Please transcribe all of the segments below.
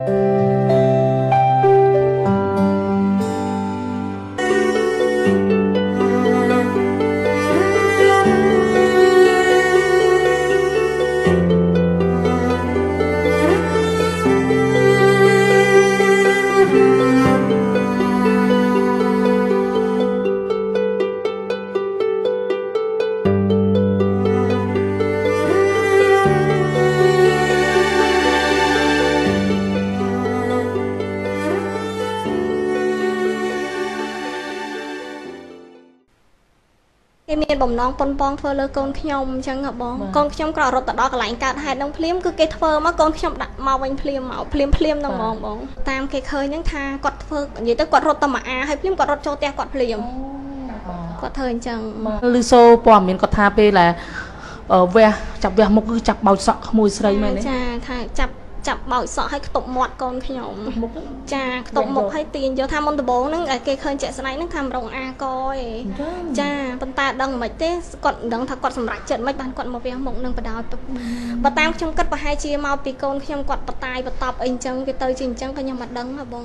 គេ មានបំណងប៉ុនប៉ងធ្វើលើកូនខ្ញុំអញ្ចឹងហ៎បងកូនខ្ញុំក៏រត់ទៅដល់កន្លែងកើតហេតុនឹងភ្លាមគឺគេធ្វើមកកូនខ្ញុំដាក់មកវិញភ្លាមមកភ្លាមភ្លាមហ្នឹងហ្មងបងតាមគេឃើញហ្នឹងថាគាត់ធ្វើនិយាយទៅគាត់រត់ទៅមកអាហើយភ្លាមគាត់រត់ចូលផ្ទះគាត់ភ្លាមគាត់ធ្វើអញ្ចឹងលឺសូព័ត៌មានគាត់ថាពេលដែលអឺវះចាប់វះមុខគឺចាប់បោចសក់ក្មួយស្រីមែនទេចាថាចាប់ ចាប់បោចសក់ឲ្យខ្ទប់មាត់កូនខ្ញុំមុខចាខ្ទប់មុខឲ្យទាញយកថាមុនដំបូងហ្នឹងឲ្យគេឃើញជាក់ស្ដែងហ្នឹងថាមរងអាកឯងចាប៉ុន្តែដឹងមិនទេគាត់មិនដឹងថាគាត់សម្រេចចិត្តមិនបានគាត់មកវះមុខនឹងបដោតទុកបើតាមខ្ញុំគិតប្រហែលជាមកពីកូនខ្ញុំគាត់បតាយបតប់អីអញ្ចឹងវាទៅជាអញ្ចឹងក៏ខ្ញុំមិនដឹងហ៎បង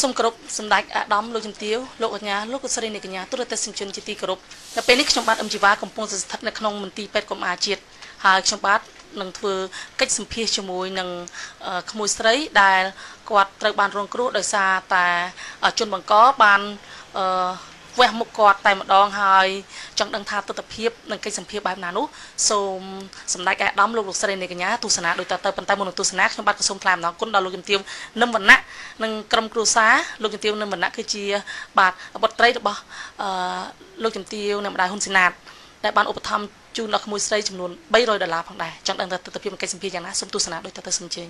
សូមគោរពសម្ដេចអាដាមលោកជំទាវលោកកញ្ញាលោកកស្រីនៃកញ្ញាទូរទស្សនិកជនជាទីគោរពនៅពេលនេះខ្ញុំបាទអឹមជីវ៉ាកំពុងស្ថិតនៅក្នុងមន្ទីរពេទ្យកុមារជាតិហើយខ្ញុំបាទ នឹងធ្វើកិច្ចសម្ភាសជាមួយនឹងអឺក្មួយស្រីដែលគាត់ត្រូវបានរងគ្រោះដោយសារតែជនបង្កបានអឺវះមុខគាត់តែម្ដងហើយចង់ដឹងថាទស្សនវិជ្ជានិងកិច្ចសម្ភាសបែបណានោះសូមសម្ដេចអាដាមលោកលោកស្រីនៃកញ្ញាទស្សនាដោយតទៅប៉ុន្តែមុននឹងទស្សនាខ្ញុំបាទក៏សូមថ្លែងអំណរគុណដល់លោកជំទាវនឹមវណ្ណៈនិងក្រុមគ្រួសារលោកជំទាវនឹមវណ្ណៈគឺជា បាទបុត្រីរបស់អឺលោកជំទាវនិងម្ដាយហ៊ុនស៊ីណាតដែលបានឧបត្ថម្ភ ជូនដល់ក្មួយស្រីចំនួន300ដុល្លារផងដែរចង់ដឹងថាទស្សនវិជ្ជាកិច្ចសម្ភារយ៉ាងណាសូមទស្សនាដោយតទៅសំជើញ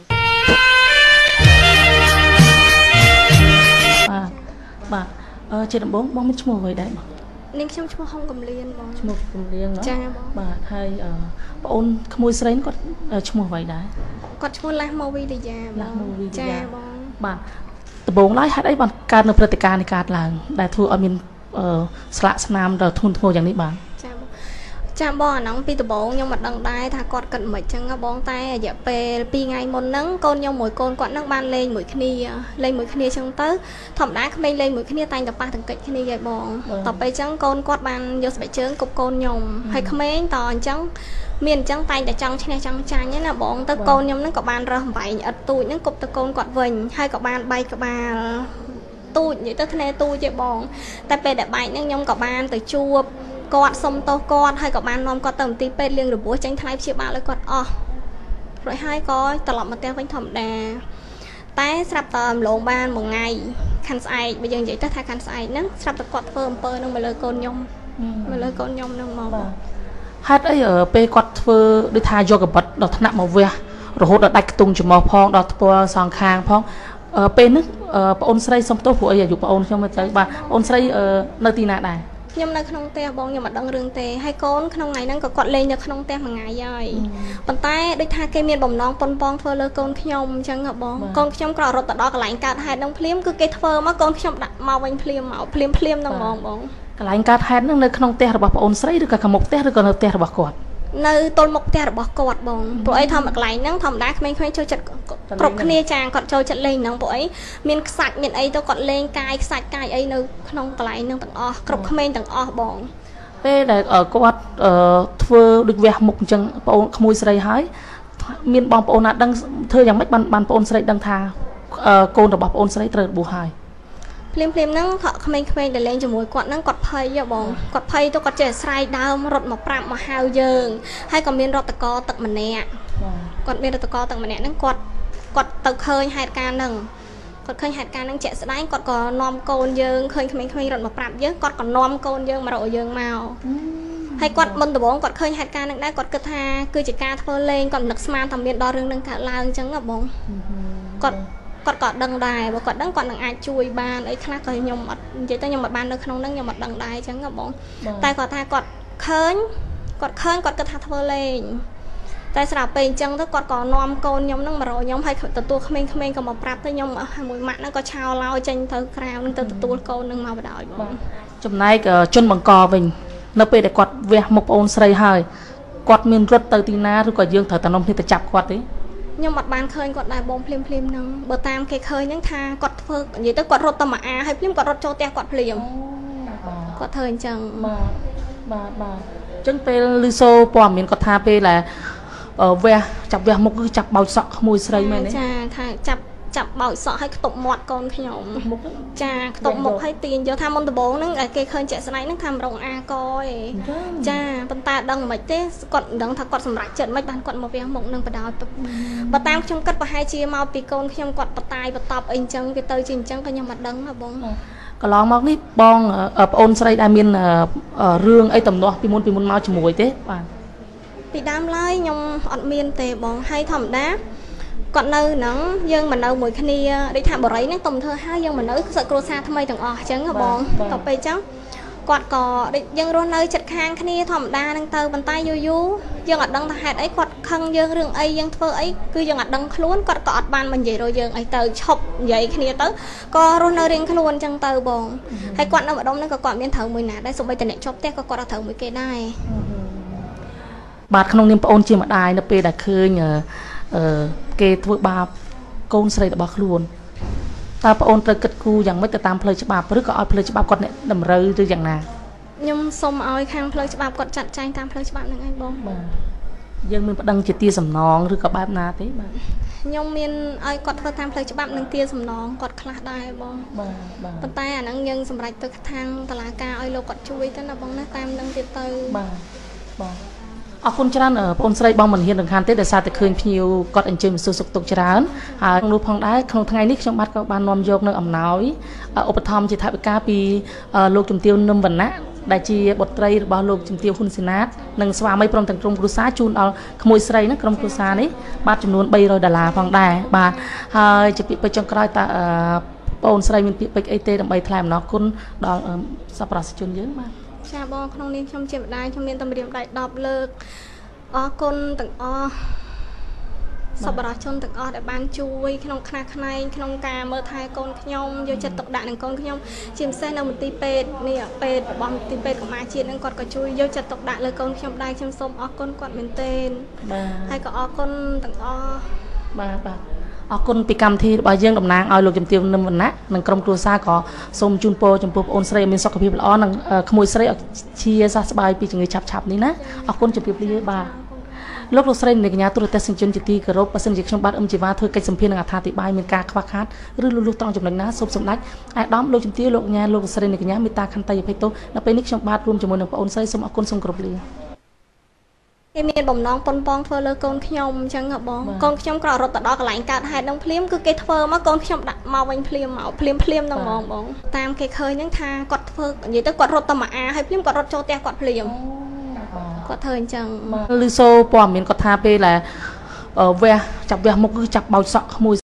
បាទបាទអឺជាដំបងបងមានឈ្មោះអ្វីដែរបងនាងខ្ញុំឈ្មោះហុងកំលៀនបងឈ្មោះកំលៀនណាចាបងបាទហើយបងអូនក្មួយស្រីគាត់ឈ្មោះអ្វីដែរគាត់ឈ្មោះឡាស់ម៉ូវីលីយ៉ាបងចាបងបាទដំបងឡើយហេតុអីបានកើតនៅព្រឹត្តិការណ៍នេះកើតឡើងដែលធ្វើឲ្យមានស្លាកស្នាមដ៏ធ្ងន់ធ្ងរយ៉ាងនេះបាទ ចាបងចាបងអាហ្នឹងពីដំបូងខ្ញុំមិនដឹងដែរថាគាត់គិតមិនចឹងហ៎បងតែរយៈពេល2ថ្ងៃមុនហ្នឹងកូនខ្ញុំមួយកូនគាត់ហ្នឹងបានលេងមួយគ្នាលេងមួយគ្នាចឹងទៅធម្មតាក្មេងលេងមួយគ្នាតែងតែប៉ះទង្គិចគ្នាឯងបងតទៅចឹងកូនគាត់បានយកស្បែកជើងគប់កូនខ្ញុំហើយក្មេងតអញ្ចឹងមានអញ្ចឹងតែងតែចង់ឈ្នះចង់ចាញ់ហ្នឹងណាបងទៅកូនខ្ញុំហ្នឹងក៏បានរើសអំបែងឥតទូចហ្នឹងគប់ទៅកូនគាត់វិញហើយក៏បានបែកក្បាលទូចនិយាយទៅធ្នេទូចទេបង តែពេលដែលបែកហ្នឹងខ្ញុំក៏បានទៅជួបគាត់សុំទោសគាត់ហើយក៏បាននាំគាត់ទៅមន្ទីរពេទ្យលៀងរបួសចេញថ្លៃព្យាបាលឲ្យគាត់អស់រួចហើយក៏ត្រឡប់មកផ្ទះវិញធម្មតាតែស្រាប់តែរំលងបានមួយថ្ងៃខាន់ស្អែកបើយើងនិយាយទៅថាខាន់ស្អែកហ្នឹងស្រាប់តែគាត់ធ្វើអំពើហ្នឹងមកលើកូនខ្ញុំមកលើកូនខ្ញុំហ្នឹងមកបាទហេតុអីអឺពេលគាត់ធ្វើដូចថាយកកបិតដល់ថ្នាក់មកវះរហូតដល់ដាច់ខ្ទង់ច្រមុះផងដល់ធ្វើសងខាងផងអឺពេលនេះអឺបងអូនស្រីសុំទោសព្រោះអីអាយុបងអូនខ្ញុំមិនទៅបាទបងអូនស្រីអឺនៅទីណាដែរ ខ្ញុំនៅក្នុងផ្ទះបងខ្ញុំមិនដឹងរឿងទេហើយកូនក្នុងថ្ងៃហ្នឹងក៏គាត់លេងនៅក្នុងផ្ទះមួយថ្ងៃហើយប៉ុន្តែដូចថាគេមានបំណងប៉ុនប៉ងធ្វើលើកូនខ្ញុំអញ្ចឹងហ៎បងកូនខ្ញុំក៏រត់ទៅដល់កន្លែងកើតហេតុហ្នឹងភ្លាមគឺគេធ្វើមកកូនខ្ញុំដាក់មកវិញភ្លាមមកភ្លាមភ្លាមហ្នឹងហ្មងបងកន្លែងកើតហេតុហ្នឹងនៅក្នុងផ្ទះរបស់បងអូនស្រីឬក៏ខាងមុខផ្ទះឬក៏នៅផ្ទះរបស់គាត់ នៅទល់មុខផ្ទះរបស់គាត់បងព្រោះអីធម្មកន្លែងហ្នឹងធម្មតាក្មេងៗចូលចិត្តគ្រប់គ្នាចាគាត់ចូលចិត្តលេងហ្នឹងព្រោះអីមានខ្សាច់មានអីទៅគាត់លេងកាយខ្សាច់កាយអីនៅក្នុងកន្លែងហ្នឹងទាំងអស់គ្រប់ក្មេងទាំងអស់បងពេលដែលអឺគាត់អឺធ្វើដូចវះមុខអញ្ចឹងបងអូនក្មួយស្រីហើយមានបងប្អូនណាដឹងធ្វើយ៉ាងម៉េចបានបានបងអូនស្រីដឹងថាអឺកូនរបស់បងអូនស្រីត្រូវរបួសហើយ ភ្លាមភ្លាមហ្នឹងខក្មេងៗដែលលេងជាមួយគាត់ហ្នឹងគាត់ភ័យហ៎បងគាត់ភ័យទៅគាត់ចេះស្រ័យដើមរត់មកប្រាប់មកហៅយើងហើយក៏មានរតកទឹកម្នាក់គាត់មានរតកទឹកម្នាក់ហ្នឹងគាត់គាត់ទៅឃើញហេតុការណ៍ហ្នឹងគាត់ឃើញហេតុការណ៍ហ្នឹងជាក់ស្ដែងគាត់ក៏នាំកូនយើងឃើញក្មេងៗរត់មកប្រាប់យើងគាត់ក៏នាំកូនយើងមករកយើងមកហើយគាត់មុនដំបូងគាត់ឃើញហេតុការណ៍ហ្នឹងដែរគាត់គិតថាគឺជាការធ្វើលេងគាត់នឹកស្មានថាមានដល់រឿងហ្នឹងកើតឡើងអញ្ចឹងហ៎បងគាត់ គាត់ក៏ដឹងដែរបើគាត់ដឹងគាត់នឹងអាចជួយបានអីខ្លះក៏ខ្ញុំអត់និយាយទៅខ្ញុំមិនបាននៅក្នុងហ្នឹងខ្ញុំអត់ដឹងដែរអញ្ចឹងហ៎បងតែគាត់ថាគាត់ឃើញគាត់ឃើញគាត់គិតថាធ្វើលេងតែស្រាប់ពេលអញ្ចឹងទៅគាត់ក៏នាំកូនខ្ញុំហ្នឹងមករកខ្ញុំហើយទទួលក្មេងៗក៏មកប្រាប់ទៅខ្ញុំមួយម៉ាក់ហ្នឹងក៏ឆោឡោចេញទៅក្រៅហ្នឹងទៅទទួលកូនហ្នឹងមកបដ ாய் បងចំណែកអឺជនបង្កវិញនៅពេលដែលគាត់វះមុខបងអូនស្រីហើយគាត់មានរត់ទៅទីណាឬក៏យើងត្រូវតែនាំគ្នាទៅចាប់គាត់ទេអ ខ្ញុំអត់បានឃើញគាត់ដែរបងភ្លាមភ្លាមហ្នឹងបើតាមគេឃើញហ្នឹងថាគាត់ធ្វើនិយាយទៅគាត់រត់ទៅមកអាហើយភ្លាមគាត់រត់ចូលផ្ទះគាត់ភ្លាមបាទគាត់ធ្វើអញ្ចឹងបាទបាទបាទអញ្ចឹងពេលលឺសូព័ត៌មានគាត់ថាពេលដែលអឺវះចាប់វះមុខគឺចាប់បោចសក់ក្មួយស្រីមែនទេចាថាចាប់ ចាប់បោចសក់ឲ្យខ្ទប់មាត់កូនខ្ញុំមុខចាខ្ទប់មុខឲ្យទាញយកថាមុនដំបូងហ្នឹងគេឃើញជាក់ស្ដែងហ្នឹងថាម្រងអាកឯងចាប៉ុន្តែដឹងមិនទេគាត់មិនដឹងថាគាត់សម្រេចចិត្តមិនបានគាត់មកវះមុខនឹងបដ ாய் បើតាមខ្ញុំគិតប្រហែលជាមកពីកូនខ្ញុំគាត់បតាយបតប់អីអញ្ចឹងវាទៅជាអញ្ចឹងក៏ខ្ញុំមិនដឹងណាបងកន្លងមកនេះបងអឺប្អូនស្រីដែលមានអឺអឺរឿងអីតំណោះពីមុនពីមុនមកជាមួយទេបាទពីដើមឡើយខ្ញុំអត់មានទេបងហើយធម្មតា គាត់នៅហ្នឹងយើងមិននៅមួយគ្នាដូចថាបរិយហ្នឹងតុំធ្វើហើយយើងមិននៅសឹកគ្រួសារថ្មីទាំងអស់អញ្ចឹងហ៎បងតទៅពេលអញ្ចឹងគាត់ក៏ដូចយើងរស់នៅចិត្តខាងគ្នាធម្មតាហ្នឹងទៅប៉ុន្តែយូរយូរយើងអត់ដឹងថាហេតុអីគាត់ខឹងយើងរឿងអីយើងធ្វើអីគឺយើងអត់ដឹងខ្លួនគាត់ក៏អត់បានមកនិយាយរកយើងអីទៅឈប់និយាយគ្នាទៅក៏រស់នៅរៀងខ្លួនអញ្ចឹងទៅបងហើយគាត់នៅម្ដុំហ្នឹងក៏គាត់មានត្រូវមួយណាដែរសូម្បីតែអ្នកជាប់ផ្ទះក៏គាត់អត់ត្រូវមួយគេដែរបាទក្នុងនាមប្អូនជាម្ដាយនៅពេលដែលឃើញអឺអឺ គេធ្វើបាបកូនស្រីរបស់ខ្លួនតើប្អូនត្រូវគិតគូរយ៉ាងម៉េចទៅតាមផ្លូវច្បាប់ឬក៏ឲ្យផ្លូវច្បាប់គាត់អ្នកតម្រូវឬយ៉ាងណាខ្ញុំសូមឲ្យខាងផ្លូវច្បាប់គាត់ចាត់ចែងតាមផ្លូវច្បាប់ហ្នឹងឯងបងបាទយើងមានប្តឹងជាទារសំណងឬក៏បែបណាទេបាទខ្ញុំមានឲ្យគាត់ធ្វើតាមផ្លូវច្បាប់និងទារសំណងគាត់ខ្លះដែរបងបាទបាទប៉ុន្តែអាហ្នឹងយើងសម្រេចទៅខាងតឡាការឲ្យលោកគាត់ជួយទៅណាបងណាតាមនឹងទៀតទៅបាទបាទ អរគុណច្រើនអឺបងអូនស្រីបងមិនហ៊ានរំខានទេដោយសារតែឃើញភ្ញៀវគាត់អញ្ជើញមកសួរសុខទុក្ខច្រើនហើយក្នុងនោះផងដែរក្នុងថ្ងៃនេះខ្ញុំបាទក៏បាននាំយកនៅអំណោយអឺឧបត្ថម្ភជាថវិកាពីអឺលោកជំទាវនឹមវណ្ណៈដែលជាបុត្រីរបស់លោកជំទាវហ៊ុនសេណាតនិងស្វាមីព្រមទាំងក្រុមគ្រួសារជូនដល់ក្មួយស្រីហ្នឹងក្រុមគ្រួសារនេះបាទចំនួន300ដុល្លារផងដែរបាទហើយជាពាក្យពេចន៍ចុងក្រោយតើអឺបងអូនស្រីមានពាក្យពេចន៍អីទេដើម្បីថ្លែងអំណរគុណដល់អឺសប្បុរសជនយើងបាទ ចាបងក្នុងនាមខ្ញុំជាម្ដាយខ្ញុំមានតម្រាមដៃ10លើកអរគុណទាំងអស់សប្បុរសជនទាំងអស់ដែលបានជួយក្នុងខ្នះខ្នែងក្នុងការមើលថែកូនខ្ញុំយកចិត្តទុកដាក់នឹងកូនខ្ញុំជាពិសេសនៅមន្ទីរពេទ្យនេះពេទ្យរបស់មន្ទីរពេទ្យកម្មាជាតិនឹងគាត់ក៏ជួយយកចិត្តទុកដាក់លើកូនខ្ញុំដែរខ្ញុំសូមអរគុណគាត់មែនទែនបាទហើយក៏អរគុណទាំងអស់បាទបាទ អរគុណពីកម្មវិធីរបស់យើងតំណាងឲ្យលោកជំទាវនឹមវណ្ណៈនិងក្រុមគ្រួសារក៏សូមជូនពរចំពោះបងអូនស្រីឲ្យមានសុខភាពល្អនិងអឺក្មួយស្រីឲ្យជាសះស្បើយពីជំងឺឆាប់ឆាប់ៗនេះណាអរគុណជម្រាបលាបាទលោកលោកស្រីនិងកញ្ញាទូរទស្សនិកជនជាទីគោរពបើសិនជាខ្ញុំបាទអឹមជីវ៉ាធ្វើកិច្ចសម្ភារនឹងអត្ថាធិប្បាយមានការខ្វះខាតឬលុះលុះត្រង់ចំណុចណាសូមសម្ដេចអាយដាមលោកជំទាវលោកកញ្ញាលោកលោកស្រីនិងកញ្ញាមេត្តាខន្តីអភ័យទោសនៅពេលនេះខ្ញុំបាទរួមជាមួយនឹងបងអូនស្រីសូមអរគុណសូមគោរពលា គេមានបំណងប៉ុនប៉ងធ្វើលើកូនខ្ញុំអញ្ចឹងហ៎បងកូនខ្ញុំក៏រត់ទៅដល់កន្លែងកើតហេតុនឹងភ្លាមគឺគេធ្វើមកកូនខ្ញុំដាក់មកវិញភ្លាមមកភ្លាមភ្លាមហ្នឹងហ្មងបងតាមគេឃើញហ្នឹងថាគាត់ធ្វើនិយាយទៅគាត់រត់ទៅមកអាហើយភ្លាមគាត់រត់ចូលផ្ទះគាត់ភ្លាមគាត់ធ្វើអញ្ចឹងលឺសូព័ត៌មានគាត់ថាពេលដែលអឺវះចាប់វះមុខគឺចាប់បោចសក់ក្មួយ